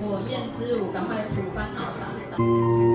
我燕之舞赶快补办好吧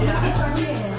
Yeah.